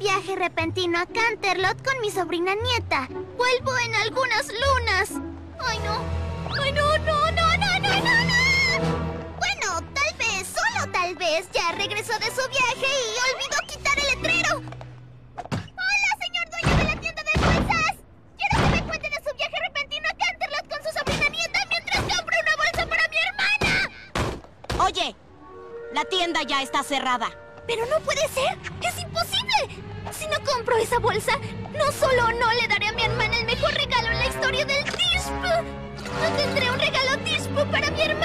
viaje repentino a Canterlot con mi sobrina nieta. Vuelvo en algunas lunas. ¡Ay, no! ¡Ay, no, no, no, no, no, no, no! Bueno, tal vez, solo tal vez, ya regresó de su viaje y olvidó quitar el letrero. ¡Hola, señor dueño de la tienda de bolsas! Quiero que me cuente de su viaje repentino a Canterlot con su sobrina nieta mientras compro una bolsa para mi hermana. Oye, la tienda ya está cerrada. Pero no puede ser. Esa bolsa, no solo no le daré a mi hermana el mejor regalo en la historia del Disp, no tendré un regalo Disp para mi hermana.